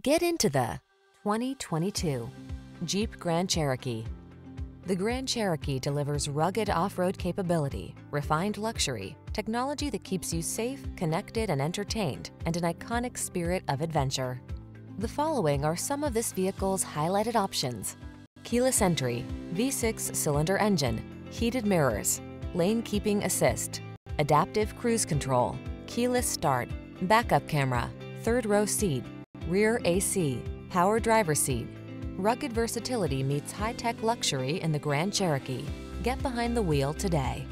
Get into the 2022 Jeep Grand Cherokee. The Grand Cherokee delivers rugged off-road capability, refined luxury, technology that keeps you safe, connected, and entertained, and an iconic spirit of adventure. The following are some of this vehicle's highlighted options. Keyless entry, V6 cylinder engine, heated mirrors, lane keeping assist, adaptive cruise control, keyless start, backup camera, third row seat, rear AC, power driver seat. Rugged versatility meets high-tech luxury in the Grand Cherokee. Get behind the wheel today.